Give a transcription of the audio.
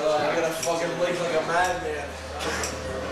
No. I'm gonna, fucking blink like a madman.